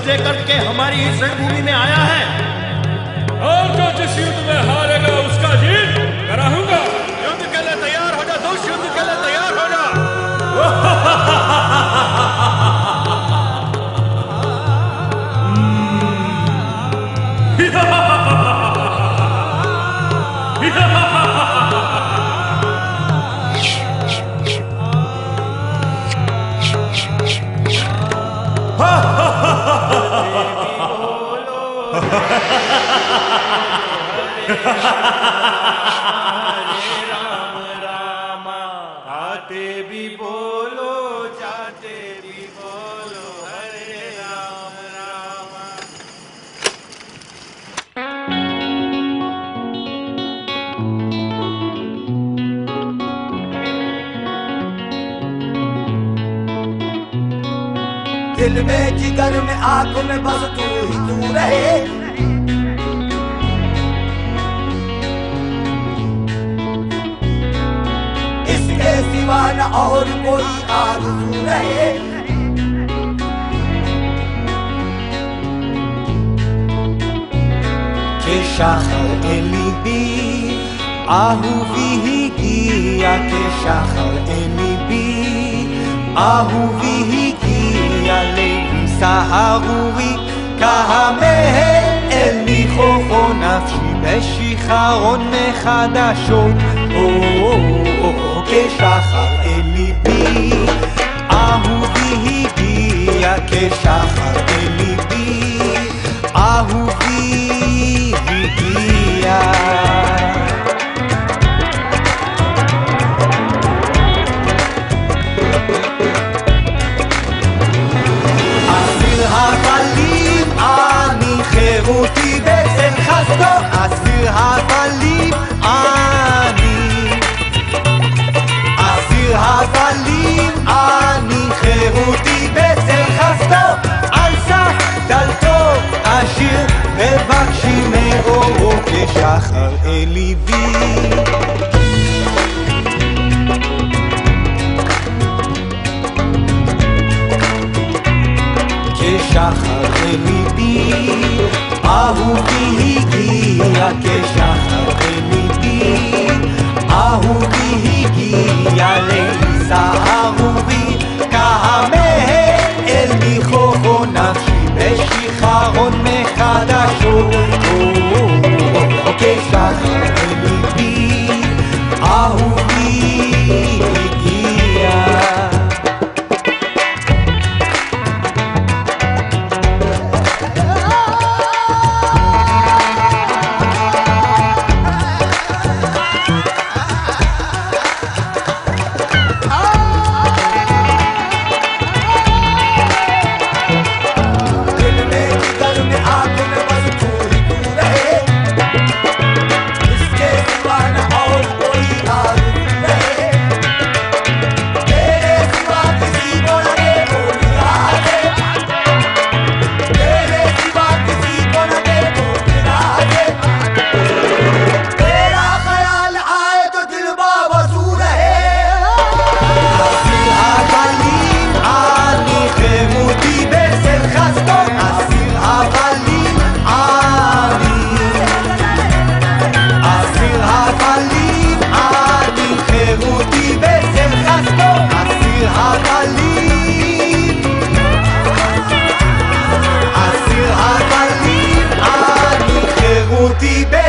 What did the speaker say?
विजय करके हमारी इस रणभूमि में आया है। और जो जिस युद्ध में हारेगा, उसका जीत कराऊँगा Ha ha ha! दिल में जिगर में आंखों में बस तू ही तू रहे इसके सिवा न और कोई आरज़ू रहे כשחר אל ליבי, אהובי הגיע כשחר אל ליבי, אהובי הגיע ליבי סהרורי, כהמהל אל ניחוחו נפשי בשיכרון מחדשות, או כשחר booty. queixar. deep